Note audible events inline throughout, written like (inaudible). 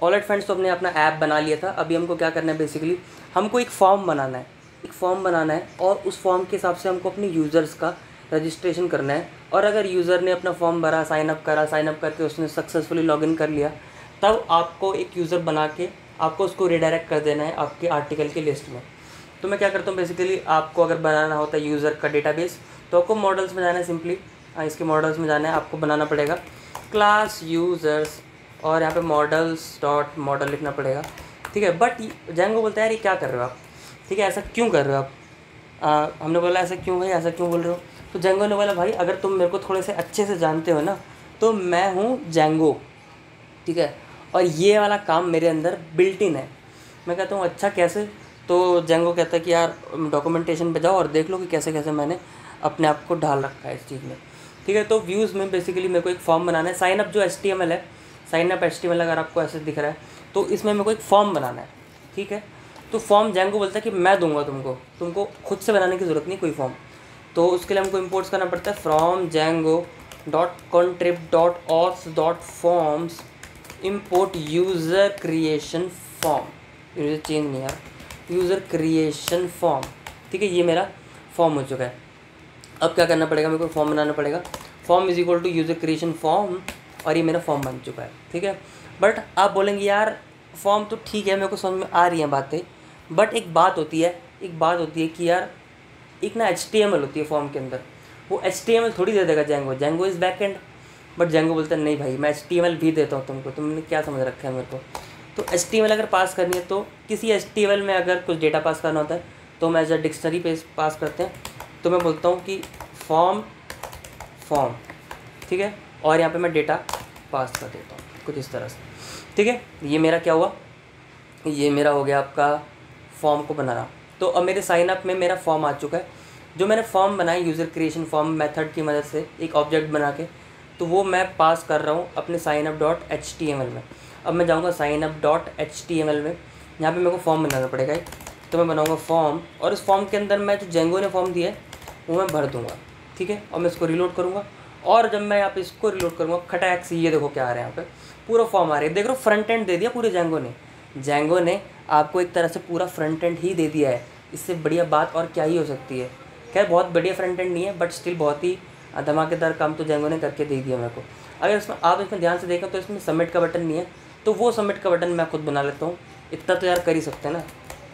Already friends तो हमने अपना ऐप बना लिया था। अभी हमको क्या करना है बेसिकली हमको एक फॉर्म बनाना है। एक फॉर्म बनाना है और उस फॉर्म के हिसाब से हमको अपने यूज़र्स का रजिस्ट्रेशन करना है। और अगर यूज़र ने अपना फॉर्म भरा साइन अप करा साइन अप करके उसने सक्सेसफुली लॉगिन कर लिया, तब आपको एक यूज़र बना के आपको उसको रिडायरेक्ट कर देना है आपके आर्टिकल की लिस्ट में। तो मैं क्या करता हूँ बेसिकली आपको अगर बनाना होता है यूज़र का डेटाबेस तो आपको मॉडल्स में जाना है सिंपली इसके मॉडल्स में जाना है, आपको बनाना पड़ेगा। क्लास यूज़र्स और यहाँ पे मॉडल्स डॉट मॉडल लिखना पड़ेगा। ठीक है बट जैंगो बोलता है यार ये क्या कर रहे हो आप? ठीक है ऐसा क्यों कर रहे हो आप? आ, हमने बोला ऐसा क्यों भाई ऐसा क्यों बोल रहे हो? तो जेंगो ने बोला भाई अगर तुम मेरे को थोड़े से अच्छे से जानते हो ना तो मैं हूँ जेंगो ठीक है? और ये वाला काम मेरे अंदर बिल्ट इन है। मैं कहता हूँ अच्छा कैसे? तो जेंगो कहता है कि यार डॉक्यूमेंटेशन पे जाओ और देख लो कि कैसे कैसे मैंने अपने आप को ढाल रखा है इस चीज़ में। ठीक है तो व्यूज़ में बेसिकली मेरे को एक फॉर्म बनाना है। साइन अप जो एच है साइन अप एच अगर आपको ऐसे दिख रहा है तो इसमें मेरे को एक फॉर्म बनाना है, ठीक है? तो फॉर्म जेंगो बोलता है कि मैं दूँगा तुमको। तुमको खुद से बनाने की ज़रूरत नहीं, कोई फॉर्म तो उसके लिए हमको इम्पोर्ट्स करना पड़ता है from Django dot contrib dot ऑर्स dot forms import user creation form user change नहीं यार यूज़र क्रिएशन फॉर्म ठीक है, ये मेरा फॉर्म हो चुका है। अब क्या करना पड़ेगा? मेरे को फॉर्म बनाना पड़ेगा। Form is equal to user creation form और ये मेरा फॉर्म बन चुका है, ठीक है? बट आप बोलेंगे, यार फॉर्म तो ठीक है, मेरे को समझ में आ रही हैं बातें। बट एक बात होती है, एक बात होती है कि यार, एक ना एचटीएमएल होती है फॉर्म के अंदर। वो एचटीएमएल थोड़ी दे देगा Django Django is back end but Django बोलते हैं, नहीं भाई, मैं एचटीएमएल भी देता हूँ तुमको, तुमने क्या समझ रखा है मेरे को? तो एचटीएमएल अगर पास करनी है तो किसी एच में अगर कुछ डेटा पास करना होता है तो मैं एज अ डिक्शनरी पे पास करते हैं। तो मैं बोलता हूँ कि फॉर्म फॉर्म ठीक है? और यहाँ पे मैं डेटा पास कर देता हूँ, कुछ इस तरह से। ठीक है? ये मेरा क्या हुआ? ये मेरा हो गया आपका फॉर्म को बनाना। तो अब मेरे साइन अप में मेरा फॉर्म आ चुका है। जो मैंने फॉर्म बनाया यूज़र क्रिएशन फॉर्म मेथड की मदद से, एक ऑब्जेक्ट बना के तो वो मैं पास कर रहा हूँ अपने sign up dot H T M L में। अब मैं जाऊँगा sign up dot H T M L में। यहाँ पे मेरे को फॉर्म बनाना पड़ेगा तो मैं बनाऊँगा फॉर्म और इस फॉर्म के अंदर मैं जो जेंगो ने फॉर्म दिया है, वो मैं भर दूँगा। ठीक है? और मैं इसको रिलोड करूँगा। और जब मैं यहाँ पे इसको रिलोड करूँगा खटैक से ये देखो क्या आ रहा है यहाँ पे। पूरा फॉर्म आ रहा है। देख लो फ्रंट एंड दे दिया पूरे जेंगो ने। जेंगो ने आपको एक तरह से पूरा फ्रंट एंड ही दे दिया है। इससे बढ़िया बात और क्या ही हो सकती है। खैर, बहुत बढ़िया फ्रंट एंड नहीं है बट स्टिल बहुत ही धमाकेदार काम तो जेंगो ने करके दे दिया मेरे को। अगर इसमें, आप इसमें ध्यान से देखें तो इसमें सबमिट का बटन नहीं है। तो वो सबमिट का बटन मैं खुद बना लेता हूँ। इतना तो यार कर ही सकते हैं ना।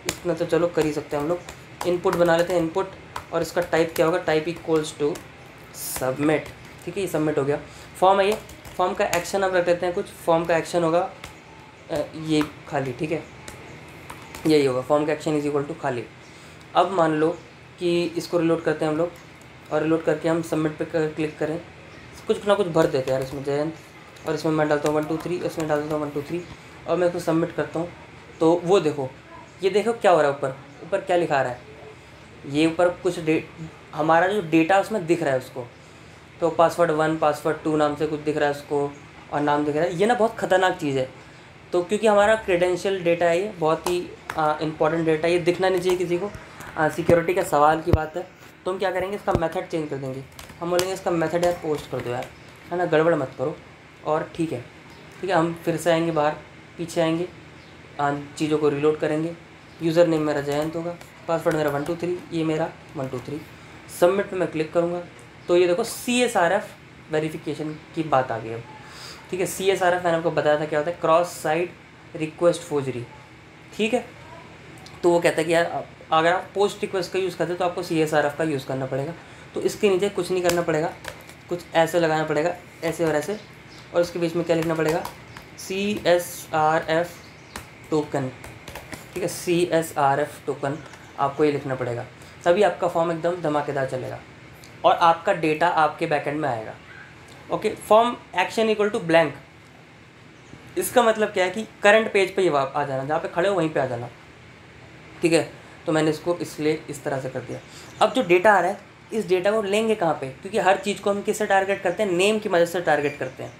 इतना तो चलो कर ही सकते हैं हम लोग। इनपुट बना लेते हैं इनपुट और इसका टाइप क्या होगा? टाइप इक्वल्स टू सबमिट ठीक है ये सबमिट हो गया। फॉर्म है ये। फॉर्म का एक्शन अब रख लेते हैं कुछ। फॉर्म का एक्शन होगा ये खाली ठीक है? यही होगा। फॉर्म का एक्शन इज़ इक्वल टू खाली। अब मान लो कि इसको रिलोड करते हैं हम लोग और रिलोड करके हम सबमिट पे कर, क्लिक करें। कुछ ना कुछ भर देते हैं यार इसमें जयंत और इसमें मैं डालता हूँ वन टू थ्री इसमें डाल देता हूँ वन टू थ्री और मैं इसको सबमिट करता हूँ। तो वो देखो ये देखो क्या हो रहा है ऊपर। ऊपर क्या लिखा रहा है? ये ऊपर कुछ डे हमारा जो डेटा उसमें दिख रहा है उसको। तो पासवर्ड वन पासवर्ड टू नाम से कुछ दिख रहा है उसको और नाम दिख रहा है। ये ना बहुत ख़तरनाक चीज़ है। तो क्योंकि हमारा क्रेडेंशियल डेटा है, ये बहुत ही इंपॉर्टेंट डेटा है। ये दिखना नहीं चाहिए किसी को। सिक्योरिटी का सवाल की बात है। तो हम क्या करेंगे, इसका मेथड चेंज कर देंगे। हम बोलेंगे इसका मेथड यार पोस्ट कर दो यार। है ना, गड़बड़ मत करो। और ठीक है। ठीक है, हम फिर से आएँगे बाहर, पीछे आएँगे। चीज़ों को रिलोड करेंगे। यूज़र नेम मेरा जयंत होगा। पासवर्ड मेरा वन टू थ्री ये मेरा वन टू थ्री सबमिट पर मैं क्लिक करूँगा। तो ये देखो C S R F verification की बात आ गई अब। ठीक है सी एस आर एफ़ मैंने आपको बताया था क्या होता है क्रॉस साइड रिक्वेस्ट फोजरी ठीक है? तो वो कहता है कि यार, अगर आप पोस्ट रिक्वेस्ट का यूज़ करते हैं तो आपको सी एस आर एफ़ का यूज़ करना पड़ेगा। तो इसके नीचे कुछ नहीं करना पड़ेगा, कुछ ऐसे लगाना पड़ेगा, ऐसे और ऐसे। और इसके बीच में क्या लिखना पड़ेगा? C S R F token ठीक है C S R F token आपको ये लिखना पड़ेगा। तभी आपका फॉर्म एकदम धमाकेदार चलेगा। और आपका डेटा आपके बैकेंड में आएगा। Okay form action equal to blank इसका मतलब क्या है कि करंट पेज पे ये आ जाना, जहाँ पे खड़े हो वहीं पे आ जाना। ठीक है? तो मैंने इसको इसलिए इस तरह से कर दिया। अब जो डेटा आ रहा है, इस डेटा को लेंगे कहाँ पे? क्योंकि हर चीज़ को हम किससे टारगेट करते हैं? नेम की मदद से टारगेट करते हैं।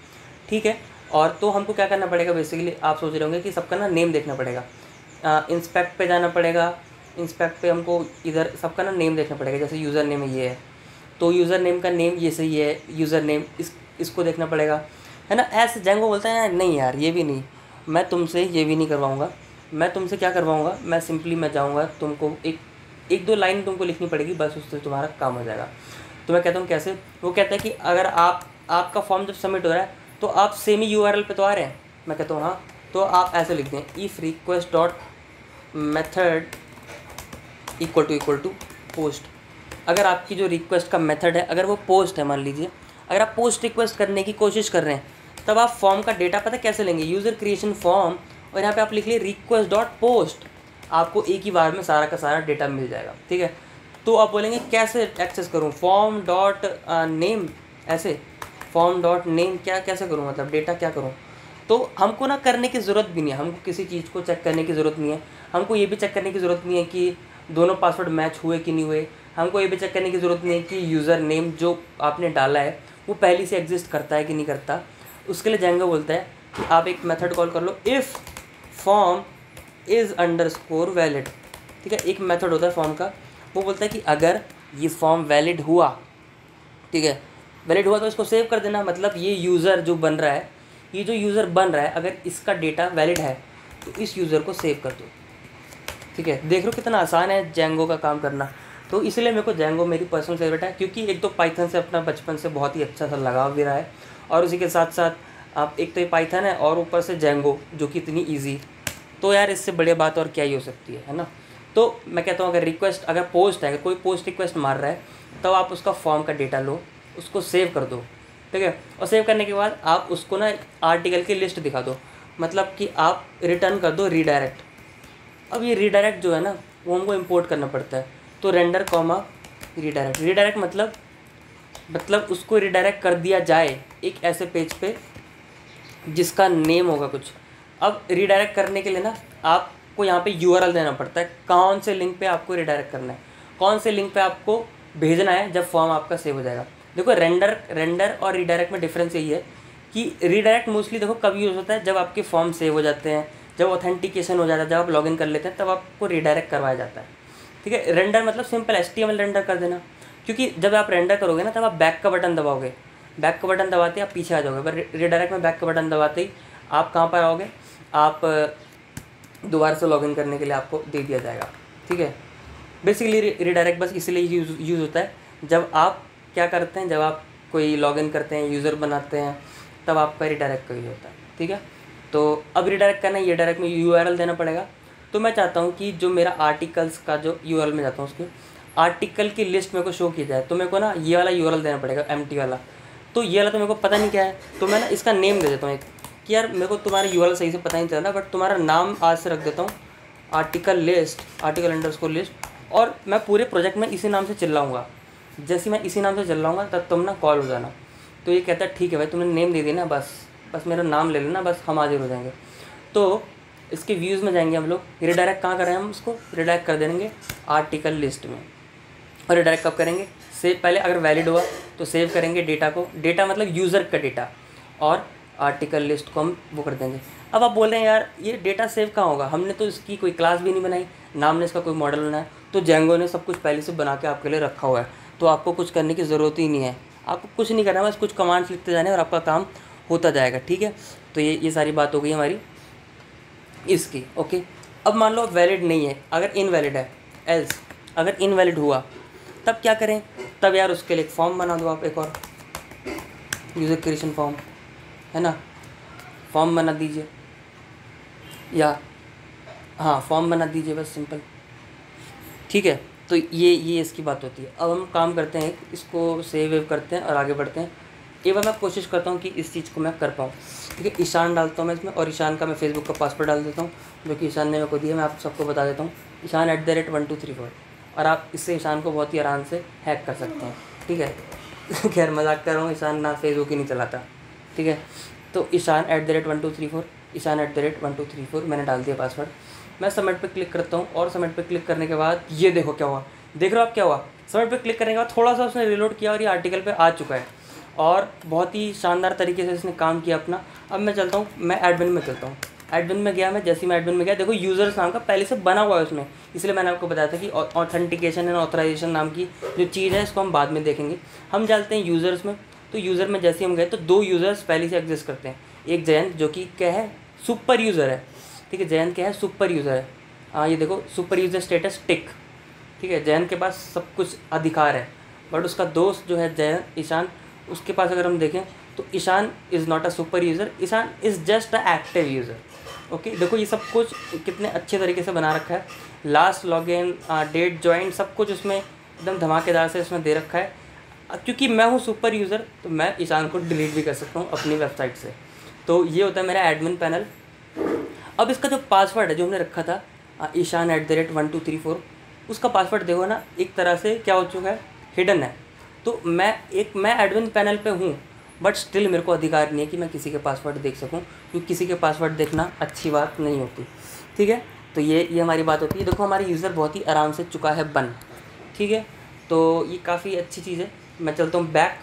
ठीक है? और तो हमको क्या करना पड़ेगा? बेसिकली आप सोच रहे होंगे कि सबका ना नेम देखना पड़ेगा। इंस्पेक्ट पे जाना पड़ेगा। इंस्पेक्ट पे हमको इधर सबका ना नेम देखना पड़ेगा। जैसे यूज़र नेम ये है। तो यूज़र नेम का नेम ये सही है यूज़र नेम इस, इसको देखना पड़ेगा। है ना? ऐसे जेंगो बोलता है, नहीं यार, ये भी नहीं। मैं तुमसे ये भी नहीं करवाऊँगा। मैं तुमसे क्या करवाऊँगा? मैं सिंपली मैं जाऊँगा, तुमको एक एक दो लाइन तुमको लिखनी पड़ेगी, बस उससे तुम्हारा काम हो जाएगा। तो मैं कहता हूँ, कैसे? वो कहता है कि, अगर आप, आपका फॉर्म जब सबमिट हो रहा है तो आप सेम ही यू पे तो आ रहे हैं। मैं कहता हूँ हाँ। तो आप ऐसे लिख दें if request dot method equal to equal to post अगर आपकी जो रिक्वेस्ट का मेथड है, अगर वो पोस्ट है, मान लीजिए, अगर आप पोस्ट रिक्वेस्ट करने की कोशिश कर रहे हैं, तब आप फॉर्म का डेटा पता कैसे लेंगे? यूज़र क्रिएशन फॉर्म और यहाँ पे आप लिख लिए रिक्वेस्ट डॉट पोस्ट आपको एक ही बार में सारा का सारा डेटा मिल जाएगा, ठीक है? तो आप बोलेंगे, कैसे एक्सेस करूँ? फॉर्म डॉट नेम ऐसे? फॉर्म डॉट नेम क्या, कैसे करूँ? मतलब डेटा क्या करूँ? तो हमको ना करने की ज़रूरत भी नहीं है, हमको किसी चीज़ को चेक करने की ज़रूरत नहीं है। हमको ये भी चेक करने की ज़रूरत नहीं है कि दोनों पासवर्ड मैच हुए कि नहीं हुए। हमको ये भी चेक करने की ज़रूरत नहीं है कि यूज़र नेम जो आपने डाला है, वो पहले से एग्जिस्ट करता है कि नहीं करता। उसके लिए जेंगो बोलता है कि आप एक मेथड कॉल कर लो। If form is underscore valid ठीक है? एक मेथड होता है फॉर्म का। वो बोलता है कि अगर ये फॉर्म वैलिड हुआ, ठीक है? वैलिड हुआ तो इसको सेव कर देना। मतलब ये यूज़र जो बन रहा है, ये जो यूज़र बन रहा है, अगर इसका डेटा वैलिड है तो इस यूज़र को सेव कर दो। ठीक है? देख लो कितना आसान है जेंगो का काम करना। तो इसलिए मेरे को जैंगो मेरी पर्सनल फेवरेट है, क्योंकि एक तो पाइथन से अपना बचपन से बहुत ही अच्छा सा लगाव भी रहा है, और उसी के साथ साथ आप एक तो ये पाइथन है और ऊपर से जैंगो जो कि इतनी ईजी तो यार इससे बढ़िया बात और क्या ही हो सकती है है ना? तो मैं कहता हूँ, अगर रिक्वेस्ट अगर पोस्ट है, अगर कोई पोस्ट रिक्वेस्ट मार रहा है, तब तो आप उसका फॉर्म का डेटा लो, उसको सेव कर दो, ठीक है? और सेव करने के बाद आप उसको ना आर्टिकल की लिस्ट दिखा दो मतलब कि आप रिटर्न कर दो रीडायरेक्ट अब ये रीडायरेक्ट जो है ना, वो हमको इम्पोर्ट करना पड़ता है। तो रेंडर कॉमा रीडायरेक्ट रीडायरेक्ट मतलब मतलब उसको रिडायरेक्ट कर दिया जाए एक ऐसे पेज पे जिसका नेम होगा कुछ। अब रिडायरेक्ट करने के लिए ना आपको यहाँ पे यूआरएल देना पड़ता है। कौन से लिंक पे आपको रिडायरेक्ट करना है? कौन से लिंक पे आपको भेजना है जब फॉर्म आपका सेव हो जाएगा? देखो रेंडर रेंडर और रिडायरेक्ट में डिफरेंस यही है कि रिडायरेक्ट मोस्टली देखो कब यूज़ होता है? जब आपके फॉर्म सेव हो जाते हैं, जब ऑथेंटिकेशन हो जाता है, जब आप लॉगिन कर लेते हैं, तब आपको रिडायरेक्ट करवाया जाता है। ठीक है रेंडर मतलब सिंपल एस टी रेंडर कर देना। क्योंकि जब आप रेंडर करोगे ना, तब आप बैक का बटन दबाओगे। बैक का बटन दबाते आप पीछे आ जाओगे। पर रिडायरेक्ट में बैक का बटन दबाते ही आप कहाँ पर आओगे? आप दोबारा से लॉगिन करने के लिए आपको दे दिया जाएगा। ठीक है? बेसिकली रिडायरेक्ट बस इसलिए यूज़ यूज़ होता है। जब आप क्या करते हैं, जब आप कोई लॉगिन करते हैं यूज़र बनाते हैं, तब आपका रिडायरेक्ट का यूज़ होता है। ठीक है? तो अब रिडायरेक्ट करना है, ये डायरेक्ट में यूआरएल देना पड़ेगा। तो मैं चाहता हूँ कि जो मेरा आर्टिकल्स का जो यू में जाता हूँ उसके आर्टिकल की लिस्ट मेरे को शो की जाए तो मेरे को ना ये वाला यू देना पड़ेगा एमटी वाला। तो ये वाला तो मेरे को पता नहीं क्या है तो मैं ना इसका नेम दे देता हूँ एक, कि यार मेरे को तुम्हारा यू सही से पता नहीं चल रहा बट तुम्हारा नाम आज से रख देता हूँ article list article under list और मैं पूरे प्रोजेक्ट में इसी नाम से चिल्लाऊँगा। जैसे मैं इसी नाम से चिल्लाऊँगा, तब तुम ना कॉल हो जाना। तो ये कहता है, ठीक है भाई, तुमने नेम दे दी ना, बस बस मेरा नाम ले लेना, बस हम हाजिर हो जाएँगे। तो इसके व्यूज़ में जाएँगे हम लोग। रिडायरेक्ट कहाँ करें हम उसको? रिडायरेक्ट कर देंगे आर्टिकल लिस्ट में। और रिडायरेक्ट कब करेंगे? सेव पहले अगर वैलिड हुआ तो सेव करेंगे डेटा को। डेटा मतलब यूज़र का डेटा और आर्टिकल लिस्ट को हम वो कर देंगे। अब आप बोल रहे हैं, यार, ये डेटा सेव कहाँ होगा? हमने तो इसकी कोई क्लास भी नहीं बनाई। नाम ने इसका कोई मॉडल बनाया। तो जेंगो ने सब कुछ पहले से बना के आपके लिए रखा हुआ है। तो आपको कुछ करने की ज़रूरत ही नहीं है। आपको कुछ नहीं करना बस कुछ कमांड्स लिखते जाने और आपका काम होता जाएगा। ठीक है? तो ये ये सारी बात हो गई हमारी। इसकी ओके अब मान लो वैलिड नहीं है, अगर इनवैलिड है एल्स अगर इनवैलिड हुआ, तब क्या करें? तब यार उसके लिए एक फॉर्म बना दो आप एक और यूज़र क्रिएशन फॉर्म है ना? फॉर्म बना दीजिए, या हाँ फॉर्म बना दीजिए बस सिंपल ठीक है? तो ये ये इसकी बात होती है। अब हम काम करते हैं, इसको सेव वेव करते हैं और आगे बढ़ते हैं। एक बार मैं कोशिश करता हूँ कि इस चीज़ को मैं कर पाऊँ। ठीक है, ईशान डालता हूँ मैं इसमें, और ईशान का मैं फेसबुक का पासवर्ड डाल देता हूँ, जो कि ईशान ने मेरे को दिया, मैं आप सबको बता देता हूँ। Ishan at the rate one two three four और आप इससे ईशान को बहुत ही आराम से हैक कर सकते हैं, ठीक है? (laughs) खैर मज़ाक कर रहा हूँ, ईशान ना फेसबुक ही नहीं चलाता, ठीक है? तो Ishan at the rate one two three four Ishan at the rate one two three four मैंने डाल दिया पासवर्ड मैं सबमिट पे क्लिक करता हूँ, और सबमिट पे क्लिक करने के बाद, ये देखो क्या हुआ, देख रहे हो आप क्या हुआ? सबमिट पे क्लिक करने के बाद थोड़ा सा उसने रिलोड किया और ये आर्टिकल पे आ चुका है। और बहुत ही शानदार तरीके से इसने काम किया अपना। अब मैं चलता हूँ, मैं एडमिन में चलता हूँ। एडमिन में गया मैं, जैसे मैं एडमिन में गया, देखो यूज़र्स नाम का पहले से बना हुआ है उसमें। इसलिए मैंने आपको बताया था कि ऑथेंटिकेशन एंड ऑथराइजेशन नाम की जो चीज़ है, इसको हम बाद में देखेंगे। हम चलते हैं यूज़र्स में तो यूज़र में जैसे हम गए तो दो यूज़र्स पहले से एग्जिस्ट करते हैं। एक जयंत, जो कि क्या है सुपर यूज़र है। ठीक है, जयंत क्या है सुपर यूज़र है। हाँ ये देखो सुपर यूज़र स्टेटस टिक ठीक है, जयंत के पास सब कुछ अधिकार है। बट उसका दोस्त जो है, जयंत, ईशान उसके पास अगर हम देखें तो Ishan is not a super user Ishan is just a active user okay देखो ये सब कुछ कितने अच्छे तरीके से बना रखा है। Last log in date join सब कुछ उसमें एकदम धमाकेदार से इसमें दे रखा है। क्योंकि मैं हूँ सुपर यूज़र तो मैं ईशान को डिलीट भी कर सकता हूँ अपनी वेबसाइट से। तो ये होता है मेरा एडमिन पैनल अब इसका जो पासवर्ड है, जो हमने रखा था Ishan at the rate one two three four उसका पासवर्ड देखो ना, एक तरह से क्या हो चुका है? हिडन है। तो मैं, एक मैं एडमिन पैनल पे हूँ बट स्टिल मेरे को अधिकार नहीं है कि मैं किसी के पासवर्ड देख सकूँ, क्योंकि किसी के पासवर्ड देखना अच्छी बात नहीं होती। ठीक है? तो ये ये हमारी बात होती है। देखो, हमारे यूज़र बहुत ही आराम से चुका है बन। ठीक है? तो ये काफ़ी अच्छी चीज़ है। मैं चलता हूँ बैक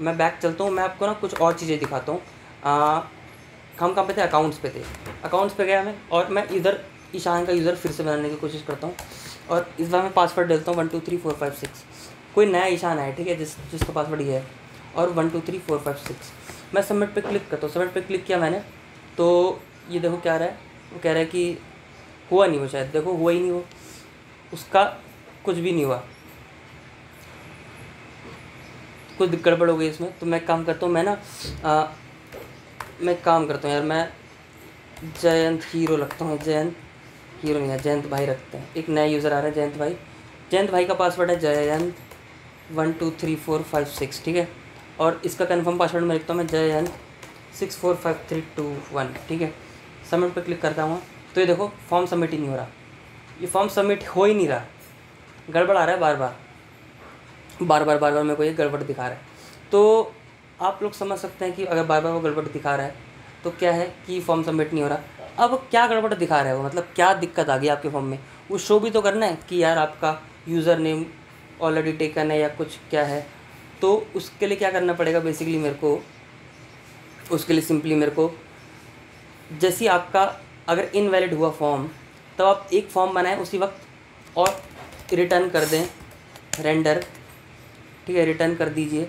मैं बैक चलता हूँ। मैं आपको ना कुछ और चीज़ें दिखाता हूँ। हम कहाँ पे थे? अकाउंट्स पे थे। अकाउंट्स पे गया मैं, और मैं इधर, ईशान का यूज़र फिर से बनाने की कोशिश करता हूँ। और इस बार मैं पासवर्ड डालता हूँ one two three four five six कोई नया ईशान है ठीक है जिस जिसका पासवर्ड ये है। और one two three four five six मैं सबमिट पे क्लिक करता हूँ। सबमिट पे क्लिक किया मैंने तो ये देखो क्या रहा है। वो कह रहा है कि हुआ नहीं वो शायद। देखो हुआ ही नहीं वो उसका कुछ भी नहीं हुआ। कुछ गड़बड़ हो गई इसमें। तो मैं काम करता हूँ मैं ना आ, मैं काम करता हूँ यार मैं जयंत हीरो लगता हूँ। जयंत हीरो नहीं है जयंत भाई रखते हैं। एक नया यूज़र आ रहा है जयंत भाई। जयंत भाई का पासवर्ड है Jayant one two three four five six ठीक है? और इसका कन्फर्म पासवर्ड मैं लिखता हूँ, मैं Jayant six four five three two one ठीक है? सबमिट पर क्लिक करता हूँ। तो ये देखो फॉर्म सबमिट ही नहीं हो रहा। ये फॉर्म सबमिट हो ही नहीं रहा। गड़बड़ आ रहा है बार बार। बार बार बार बार मेरे को ये गड़बड़ दिखा रहा है। तो आप लोग समझ सकते हैं कि अगर बार बार वो गड़बड़ दिखा रहा है तो क्या है कि फॉर्म सबमिट नहीं हो रहा। अब क्या गड़बड़ दिखा रहा है वो? मतलब क्या दिक्कत आ गई आपके फॉर्म में? वो शो भी तो करना है कि यार आपका यूज़र नेम ऑलरेडी टेकन है या कुछ क्या है तो उसके लिए क्या करना पड़ेगा बेसिकली मेरे को, उसके लिए सिंपली मेरे को, जैसे आपका अगर इनवैलिड हुआ फॉर्म तो आप एक फॉर्म बनाएँ, उसी वक्त और रिटर्न कर दें रेंडर ठीक है रिटर्न कर दीजिए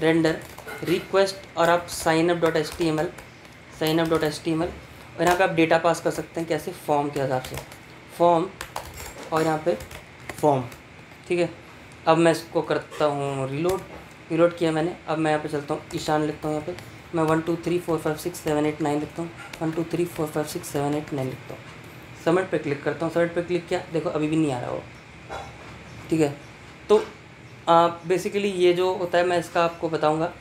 रेंडर रिक्वेस्ट और आप sign up dot S T M L sign up dot S T M L और यहाँ पे आप डेटा पास कर सकते हैं कैसे फॉर्म के हिसाब से। फॉर्म और यहाँ पे फॉर्म ठीक है। अब मैं इसको करता हूँ रिलोड रिलोड किया मैंने। अब मैं यहाँ पे चलता हूँ ईशान लिखता हूँ यहाँ पे। मैं one two three four five six seven eight nine लिखता हूँ। One two three four five six seven eight nine लिखता हूँ। सबमिट पे क्लिक करता हूँ। सबमिट पे क्लिक किया देखो अभी भी नहीं आ रहा वो। ठीक है? तो आ, बेसिकली ये जो होता है मैं इसका आपको बताऊँगा।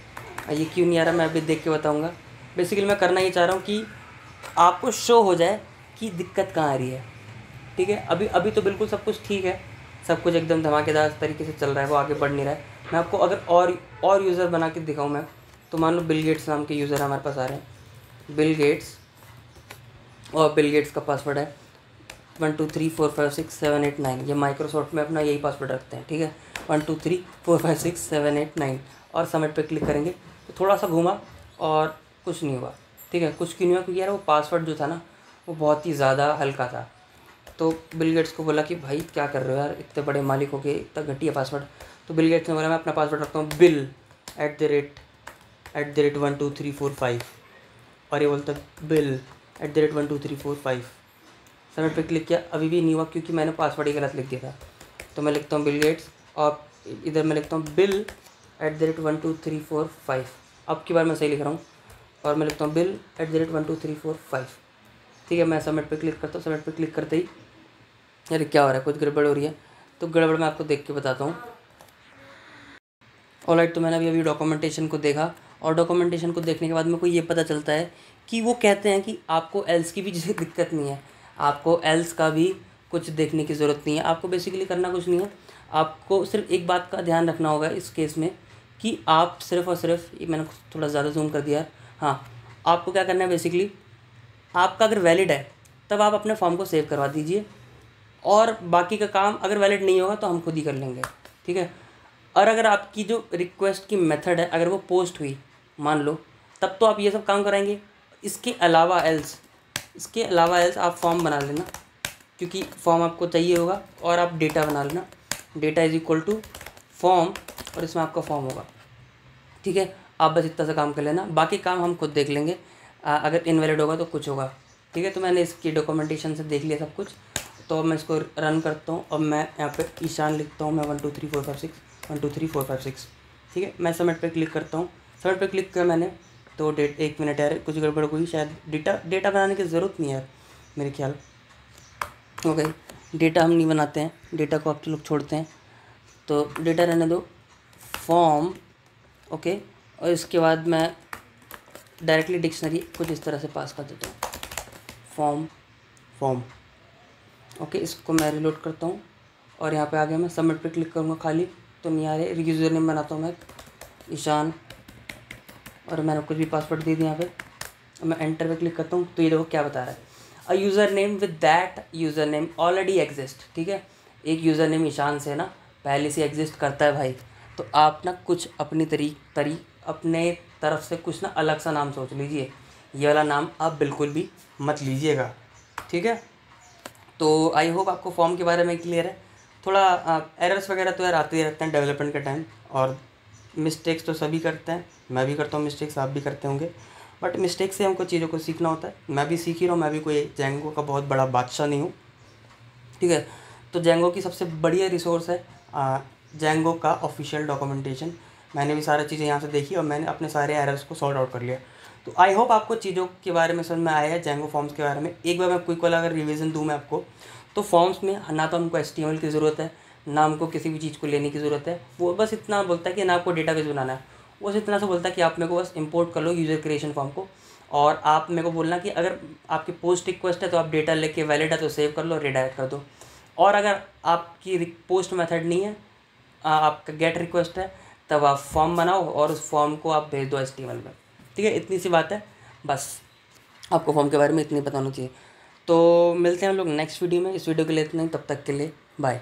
ये क्यों नहीं आ रहा मैं अभी देख के बताऊँगा। बेसिकली मैं करना ये चाह रहा हूँ कि आपको शो हो जाए कि दिक्कत कहाँ आ रही है। ठीक है? अभी अभी तो बिल्कुल सब कुछ ठीक है। सब कुछ एकदम धमाकेदार तरीके से चल रहा है, वो आगे बढ़ नहीं रहा है। मैं आपको अगर और और यूज़र बना के दिखाऊँ मैं तो मान लो बिल गेट्स नाम के यूज़र हमारे पास आ रहे हैं। बिल गेट्स और बिल गेट्स का पासवर्ड है one two three four five six seven eight nine ये माइक्रोसॉफ्ट में अपना यही पासवर्ड रखते हैं, ठीक है? One two three four five six seven eight nine और सबमिट पे क्लिक करेंगे तो थोड़ा सा घूमा और कुछ नहीं हुआ, ठीक है? कुछ क्यों नहीं हुआ? क्योंकि यार वो पासवर्ड जो था ना, वो बहुत ही ज़्यादा हल्का था। तो बिल गेट्स को बोला कि, भाई, क्या कर रहे हो यार? इतने बड़े मालिक हो गए इतना घटिया पासवर्ड तो बिल गेट्स ने बोला, मैं अपना पासवर्ड रखता हूँ Bill at the rate at the rate one two three four five और ये बोलता Bill at the rate one two three four five submit पे क्लिक किया। अभी भी नहीं हुआ क्योंकि मैंने पासवर्ड ही गलत लिख दिया था। तो मैं लिखता हूँ बिल गेट्स और इधर मैं लिखता हूँ Bill at the rate one two three four five अब की बार मैं सही लिख रहा हूँ और मैं लिखता हूँ Bill at the rate one two three four five ठीक है, मैं सबमिट पे क्लिक करता हूँ। सबमिट पे क्लिक करते ही अरे क्या हो रहा है? कुछ गड़बड़ हो रही है। तो गड़बड़ मैं आपको देख के बताता हूँ। ऑल राइट तो मैंने अभी अभी डॉक्यूमेंटेशन को देखा और डॉक्यूमेंटेशन को देखने के बाद मेरे को ये पता चलता है कि वो कहते हैं कि आपको एल्स की भी (laughs) दिक्कत नहीं है। आपको एल्स का भी कुछ देखने की ज़रूरत नहीं है। आपको बेसिकली करना कुछ नहीं है। आपको सिर्फ़ एक बात का ध्यान रखना होगा इस केस में कि आप सिर्फ़ और सिर्फ़, ये मैंने थोड़ा ज़्यादा जूम कर दिया हाँ। आपको क्या करना है बेसिकली आपका अगर वैलिड है, तब आप अपने फॉर्म को सेव करवा दीजिए। और बाकी का काम अगर वैलिड नहीं होगा तो हम खुद ही कर लेंगे ठीक है? और अगर आपकी जो रिक्वेस्ट की मेथड है अगर वो पोस्ट हुई मान लो तब तो आप ये सब काम कराएँगे। इसके अलावा एल्स इसके अलावा एल्स आप फॉर्म बना लेना क्योंकि फॉर्म आपको चाहिए होगा और आप डेटा बना लेना। Data is equal to form और इसमें आपका फॉर्म होगा ठीक है? आप बस इतना सा काम कर लेना। बाकी काम हम खुद देख लेंगे। आ, अगर इनवैलिड होगा तो कुछ होगा ठीक है? तो मैंने इसकी डॉक्यूमेंटेशन से देख लिया सब कुछ। तो मैं इसको रन करता हूँ। और मैं यहाँ पे ईशान लिखता हूँ। मैं one two three four five six one two three four five six ठीक है? मैं सबमिट पे क्लिक करता हूँ। सबमिट पे क्लिक किया मैंने तो डेट एक मिनट यार, कुछ गड़बड़ हुई शायद। डेटा डेटा बनाने की ज़रूरत नहीं है मेरे ख्याल। ओके डेटा हम नहीं बनाते हैं। डेटा को आप लोग छोड़ते हैं। तो डेटा रहने दो। फॉर्म ओके और इसके बाद मैं डायरेक्टली डिक्शनरी कुछ इस तरह से पास कर देता हूँ। फॉर्म फॉर्म ओके, इसको मैं रिलोड करता हूँ। और यहाँ पे आ गया मैं सबमिट पे क्लिक करूँगा खाली। तो नहीं आ रहे यूज़र नेम बनाता हूँ मैं, ईशान। और मैंने कुछ भी पासवर्ड दे दिया यहाँ पे। मैं एंटर पे क्लिक करता हूँ तो ये देखो क्या बता रहा है। A user name with that user name already exist ठीक है? एक यूज़र नेम ईशान से ना, पहले से एग्जिस्ट करता है भाई। तो आप ना कुछ अपनी तरीक तरी, अपने तरफ़ से कुछ ना अलग सा नाम सोच लीजिए। ये वाला नाम आप बिल्कुल भी मत लीजिएगा, ठीक है? तो आई होप आपको फॉर्म के बारे में क्लियर है। थोड़ा एरर्स वगैरह तो यार आते ही रहते हैं डेवलपमेंट के टाइम और मिस्टेक्स तो सभी करते हैं। मैं भी करता हूँ मिस्टेक्स आप भी करते होंगे। बट मिस्टेक से हमको चीज़ों को सीखना होता है। मैं भी सीख ही रहा हूँ, मैं भी कोई जेंगो का बहुत बड़ा बादशाह नहीं हूँ। ठीक है? तो जेंगो की सबसे बढ़िया रिसोर्स है जेंगो का ऑफिशियल डॉक्यूमेंटेशन मैंने भी सारी चीज़ें यहाँ से देखी और मैंने अपने सारे एरर्स को सॉल्व आउट कर लिया। तो आई होप आपको चीज़ों के बारे में समझ में आया है जेंगो फॉर्म्स के बारे में। एक बार मैं क्विक वाला अगर रिविज़न दूँ मैं आपको तो फॉर्म्स में ना तो हमको एस की ज़रूरत है, ना हमको किसी भी चीज़ को लेने की ज़रूरत है। वो बस इतना बोलता है कि ना आपको डेटा बनाना है। बस इतना सा बोलता है कि आप मेरे को बस इंपोर्ट कर लो यूज़र क्रिएशन फॉर्म को। और आप मेरे को बोलना कि अगर आपकी पोस्ट रिक्वेस्ट है तो आप डेटा लेके वैलिड है तो सेव कर लो रिडायरेक्ट कर दो। और अगर आपकी पोस्ट मेथड नहीं है आपका गेट रिक्वेस्ट है, तब आप फॉर्म बनाओ और उस फॉर्म को आप भेज दो एस में। ठीक है, इतनी सी बात है, बस। आपको फॉर्म के बारे में इतनी पता होना चाहिए। तो मिलते हैं हम लोग नेक्स्ट वीडियो में। इस वीडियो के लिए इतना ही। तब तक के लिए बाय